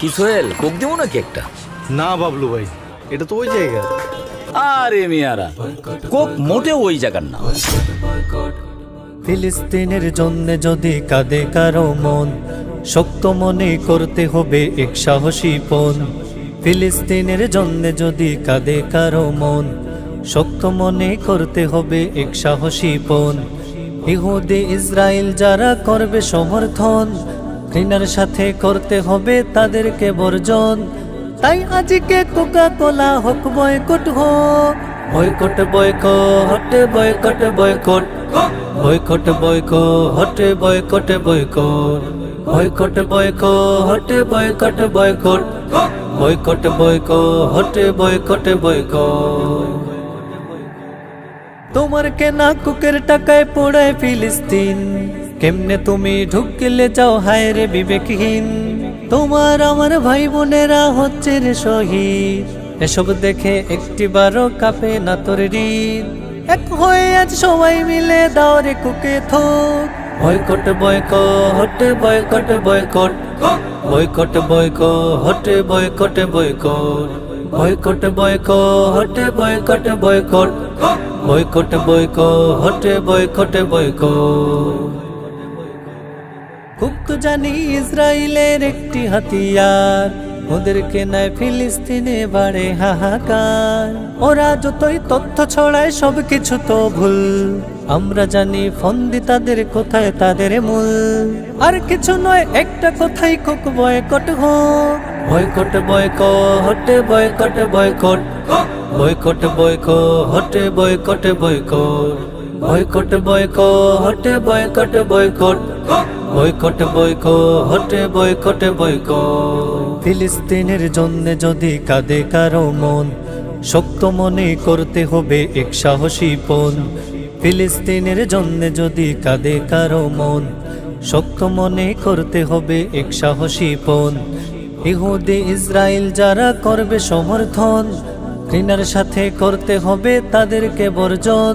কি সোহেল কোক দিব নাকি একটা? না বাবলু ভাই এটা তো ওই জায়গা। আরে মিয়ারা কোক মোটেও ওই জায়গার না। ফিলিস্তিনের জন্য যদি কাঁদে কারও মন শক্ত মনে করতে হবে এক সাহসী পণ ফিলিস্তিনের জন্য যদি কাঁদে কারও মন শক্ত মনে করতে হবে এক সাহসী পণ ইহুদি ইসরায়েল যারা করবে সমর্থন ঘৃণার সাথে করতে হবে তাদেরকে বর্জন। তাই আজকে কোকা কোলা হোক। বয়কট হোক boycott boycott boycott boycott boycott boycott boycott boycott boycott boycott boycott boycott boycott boycott boycott boycott তোমার কেনা কুকের টাকায় পড়ায় ফিলিস্তিন। কেমনে তুমি ঢুকলে যাও? হায় রে বিবেকহীন। তোমার আমার ভাই বোনেরা হচ্ছে রে শহীদ। এসব দেখে একটি বারো কাপে না তোর ঋণ এক হয়ে আজ সবাই মিলে দাও রে কুকে থোক। Boycott boycott boycott boycott. Boycott boycott boycott boycott. Boycott boycott boycott boycott. Boycott boycott boycott boycott. কুক্কু জানি ইসরায়েলের একটি হাতিয়ার। ওদেরকে নেয় ফিলিস্তিনে বাড়ে হাহাকার। ওরা যতই তথ্য ছড়ায় সব কিছু তো ভুল। আমরা জানি ফন্দি তাদের কোথায়, তাদের মূল। আর কিছু নয়, একটা কথাই কোক বয়কট হোক। বয়কট হটে বয়কট বয়কট বয়কট বয়ক হটে boycott boycott. Boycott boycott boycott boycott. Boycott boycott boycott boycott. ফিলিস্তিনের জন্য যদি কাঁদে কারও মন, শক্ত মনে করতে হবে এক সাহসী পণ ফিলিস্তিনের জন্য যদি কাঁদে কারও মন, শক্ত মনে করতে হবে এক সাহসী পণ ইহুদি ইসরায়েল যারা করবে সমর্থন, ঘৃণার সাথে করতে হবে তাদেরকে বর্জন।